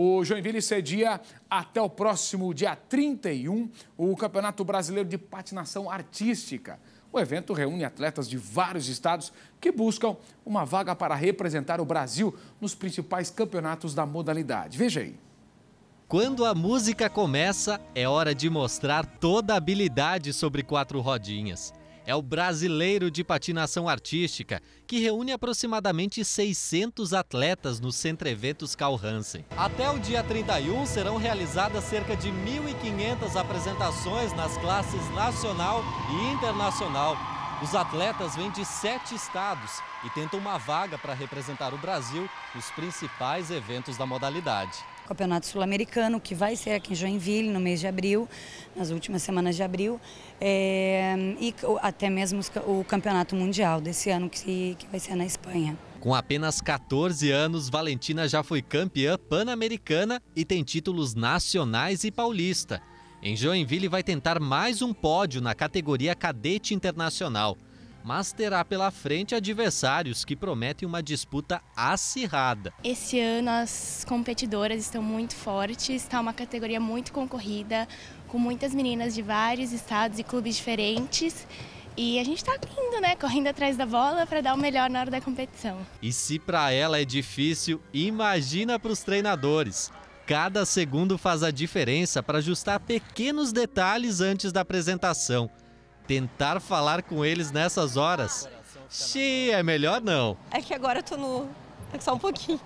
O Joinville cedia até o próximo dia 31 o Campeonato Brasileiro de Patinação Artística. O evento reúne atletas de vários estados que buscam uma vaga para representar o Brasil nos principais campeonatos da modalidade. Veja aí. Quando a música começa, é hora de mostrar toda a habilidade sobre quatro rodinhas. É o Brasileiro de Patinação Artística, que reúne aproximadamente 600 atletas no Centro Eventos Carl Hansen. Até o dia 31 serão realizadas cerca de 1.500 apresentações nas classes nacional e internacional. Os atletas vêm de sete estados e tentam uma vaga para representar o Brasil nos principais eventos da modalidade. Campeonato Sul-Americano, que vai ser aqui em Joinville no mês de abril, nas últimas semanas de abril, é, e até mesmo o Campeonato Mundial desse ano, que, que vai ser na Espanha. Com apenas 14 anos, Valentina já foi campeã pan-americana e tem títulos nacionais e paulista. Em Joinville vai tentar mais um pódio na categoria cadete internacional mas terá pela frente adversários que prometem uma disputa acirrada. Esse ano as competidoras estão muito fortes, está uma categoria muito concorrida, com muitas meninas de vários estados e clubes diferentes. E a gente está indo, né? Correndo atrás da bola para dar o melhor na hora da competição. E se para ela é difícil, imagina para os treinadores. Cada segundo faz a diferença para ajustar pequenos detalhes antes da apresentação tentar falar com eles nessas horas. Xiii, é melhor não. É que agora eu tô no. É só um pouquinho.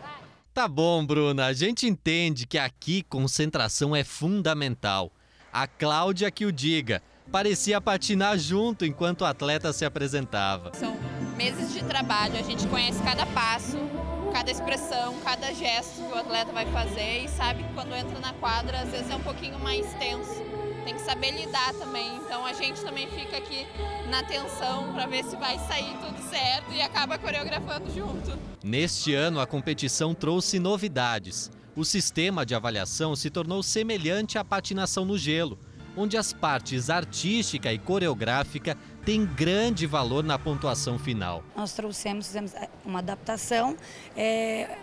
Tá bom, Bruna. A gente entende que aqui concentração é fundamental. A Cláudia que o diga. Parecia patinar junto enquanto o atleta se apresentava. São meses de trabalho, a gente conhece cada passo, cada expressão, cada gesto que o atleta vai fazer e sabe que quando entra na quadra às vezes é um pouquinho mais tenso tem que saber lidar também. Então a gente também fica aqui na tensão para ver se vai sair tudo certo e acaba coreografando junto. Neste ano, a competição trouxe novidades. O sistema de avaliação se tornou semelhante à patinação no gelo, onde as partes artística e coreográfica têm grande valor na pontuação final. Nós trouxemos, fizemos uma adaptação, é,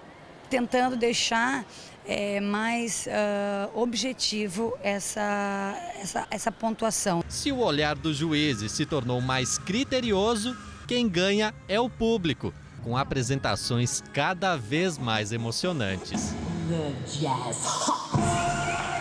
tentando deixar é, mais uh, objetivo essa, essa, essa pontuação. Se o olhar dos juízes se tornou mais criterioso, quem ganha é o público, com apresentações cada vez mais emocionantes. The Jazz